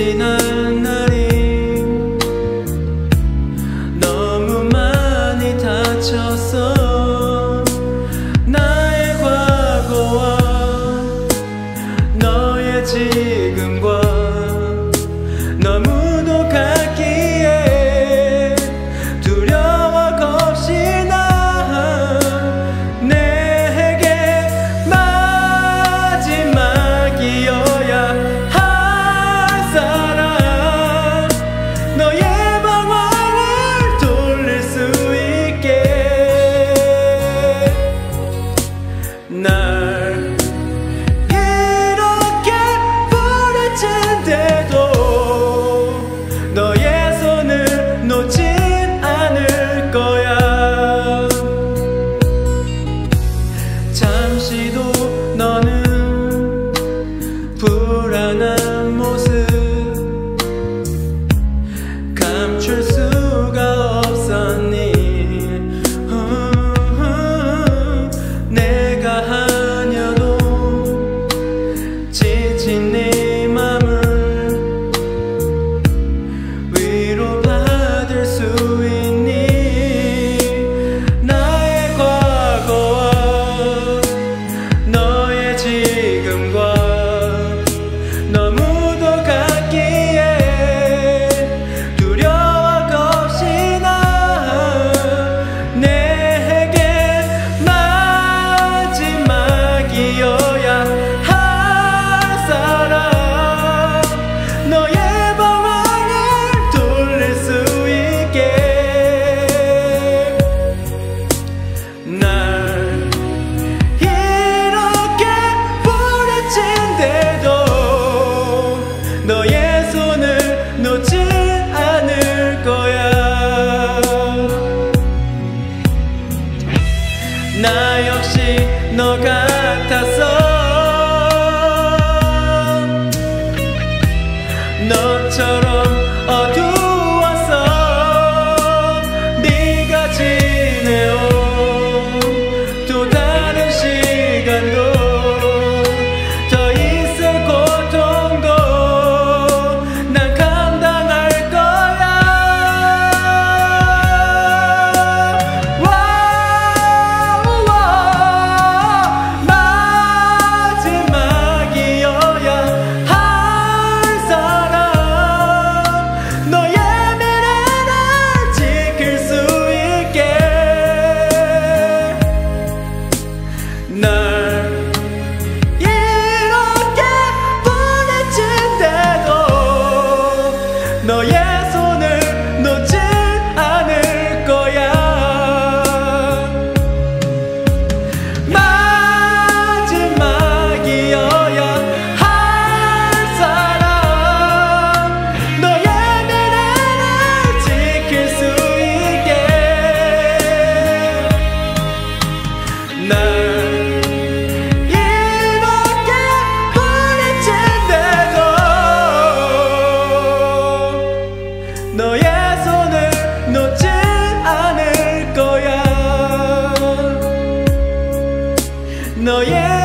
sinners. 然而 나 역시 너 같아서. 너처럼 No, yeah.